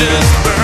just burn.